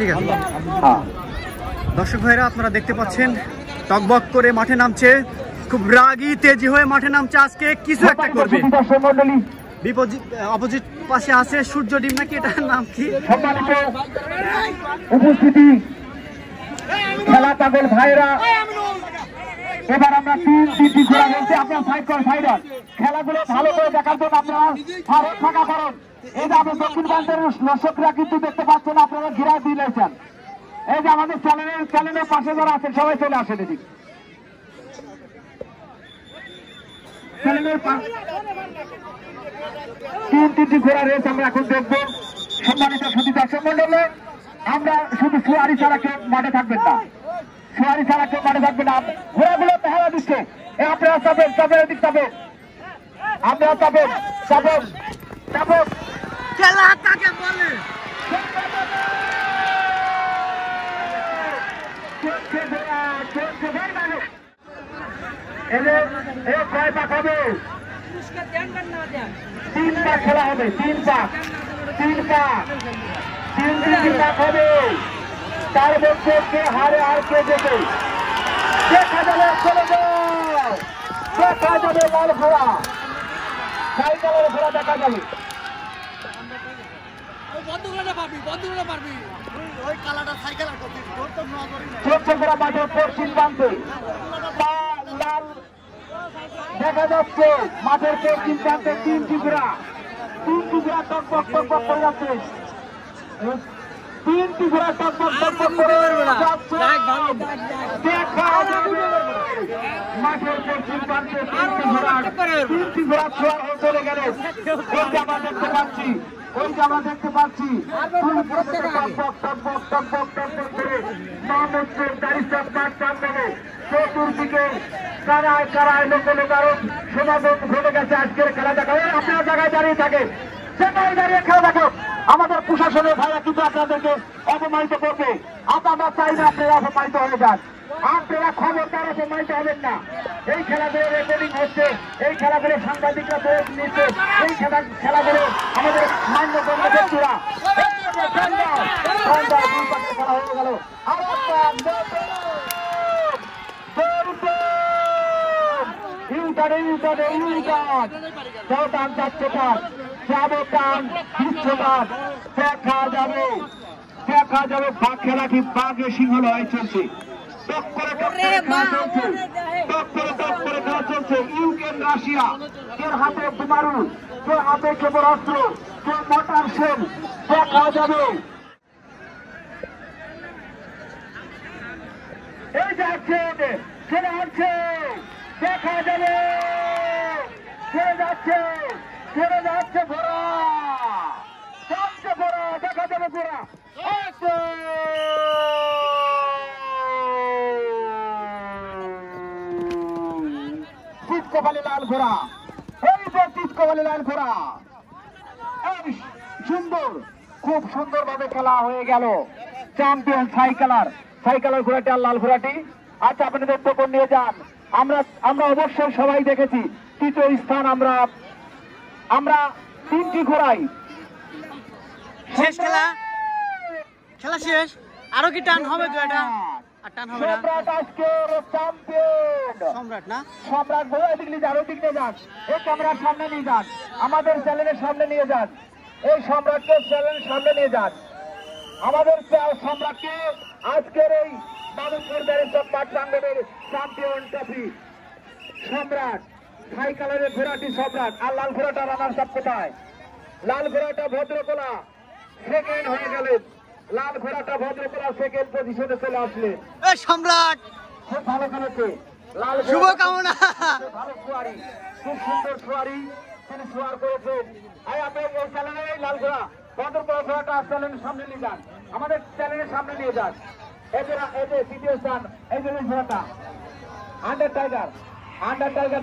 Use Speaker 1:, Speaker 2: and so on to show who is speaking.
Speaker 1: ঠিক আছে।
Speaker 2: হ্যাঁ।
Speaker 1: দর্শক ভাইরা আপনারা দেখতে পাচ্ছেন টকবক করে মাঠে নামছে। খুব রাগি তেজি হয়ে মাঠে নামছে আজকে। কিছু একটা করবে। বিপজিট অপোজিট পাশে আছে সূর্য ডিম নাকি এটার নাম কি?
Speaker 2: উপস্থিতি খেলা পাগল ভাইরা এবার আমরা তিন তিনটি ঘোরা বলছি আপনার সাইড করেন খেলাগুলো ভালো করে দেখার জন্য আপনারা ভারত করেন। এই যে আমাদের দক্ষিণ প্রান্তের দর্শকরা কিন্তু দেখতে পাচ্ছেন, আপনারা ঘিরা দিয়েছেন এই যে আমাদের চ্যানেলের চ্যানেলের পাশে যারা আছেন, সবাই চলে আসেন এদিকে। তিন তিনটি ঘোড়া রেস আমরা এখন দেখব। সম্মানিত সুদী দর্শক মন্ডলে আমরা শুধু সুয়ারি ছাড়া কেউ মাঠে থাকবেন না। সুয়ারি ছাড়া কেউ মাঠে থাকবেন না। ঘোড়াগুলো পেহারা দিচ্ছে। আপনারা চাপেন চাপেন এদিক চাপেন। আপনারা চাপেন চাপেন চাপেন।
Speaker 1: খেলা কাকে বলে?
Speaker 2: এ কয় পাক হবে। তিন পাক খেলা হবে তিন পাক। তিন পাক। তিন তিন পাক হবে। তার মধ্যে কে হারে আর কে দেবে দেখা যাবে চলে দেখা যাবে লাল ঘোড়া। সাইকেলের ঘোড়া দেখা যাবে। দেখা যাচ্ছে মাঠের পশ্চিম প্রান্তে তিন টুকরা তিন টুকরা টকবক টকবক করে যাচ্ছে। তিন টুকরা টকবক টকবক করে যাচ্ছে। দেখা যাবে। মাঠের পশ্চিম প্রান্তে তিন টুকরা তিন টুকরা ছোঁয়া হয়ে চলে গেলে। ওই যে দেখতে পাচ্ছি। ওই যে দেখতে পাচ্ছি। টকবক টকবক টকবক টকবক করে সামনে চতুর্দিকে কারায় কারায় লোক লোক আরও সমাগম ঘটে গেছে আজকের খেলা দেখা আপনারা জায়গায় দাঁড়িয়ে থাকে সেটাই দাঁড়িয়ে খেলা দেখো আমাদের প্রশাসনের ভাইরা কিন্তু আপনাদেরকে অপমানিত করবে। আপনারা চাই না আপনারা অপমানিত হয়ে যান। আপনারা খবরদার অপমানিত হবেন না। এই খেলাগুলো রেকর্ডিং হচ্ছে এই খেলাগুলো সাংবাদিকরা বোধ নিচ্ছে এই খেলা খেলাগুলো আমাদের মান্যগণ্য ব্যক্তিরা হয়ে গেল ইউটারে ইউটারে ইউটার। কাজ যাবে টান দেখা যাবে দেখা যাবে বাঘ খেলা কি বাঘে সিংহ লড়াই চলছে। টক করে খেলা চলছে। টক করে খেলা চলছে। ইউক্রেন রাশিয়া কেউ হাতে বোমারু কেউ হাতে ক্ষেপণাস্ত্র কেউ মোটর দেখা যাবে। এই যাচ্ছে ছেড়ে হচ্ছে দেখা যাবে। ছেড়ে যাচ্ছে। ছেড়ে যাচ্ছে দেখা যাবে সুন্দর, খুব খেলা হয়ে গেল। চ্যাম্পিয়ন সাইকেলার আর লাল আচ্ছা নিয়ে যান। আমরা আমরা অবশ্যই সবাই দেখেছি, তৃতীয় স্থান আমরা আমরা তিনটি ঘোড়াই।
Speaker 1: শেষ খেলা? খেলা শেষ? আরও কি টান হবে তো এটা? আর টান হবে না।
Speaker 2: সম্রাট আজকের চ্যাম্পিয়ন
Speaker 1: সম্রাট না?
Speaker 2: সম্রাট ঘোড়া এদিক নিয়ে যান ওদিক নিয়ে যান। এই ক্যামেরার সামনে নিয়ে যান। আমাদের চ্যানেলের সামনে নিয়ে যান। এই সম্রাটকে চ্যানেলের সামনে নিয়ে যান। আমাদের সম্রাটকে আজকের এই চ্যাম্পিয়ন ট্রফি সম্রাট। ছাই কালারের ঘোড়াটি সম্রাট। আর লাল ঘোড়াটা রানার সাপ কোথায়? লাল ঘোড়াটা ভদ্রকলা। সেকেন্ড হয়ে গেলেন। লাল ঘোড়াটা ভদ্রকলা সেকেন্ড পজিশনে চলে আসলেন।
Speaker 1: সম্রাট!
Speaker 2: খুব ভালো খেলেছে। লাল
Speaker 1: শুভকামনা
Speaker 2: ভালো সোয়ারি। খুব সুন্দর সোয়ারি। তিনি সোয়ার করেছেন। এই আপনি এই চ্যানেলে এই লাল ঘোড়া। বড় ঘোড়াটা চ্যানেলের সামনে নিয়ে যান। আমাদের চ্যানেলের সামনে নিয়ে যান। এই যে এই যে তৃতীয় স্থান এই যে ঘোড়াটা। Under tiger under tiger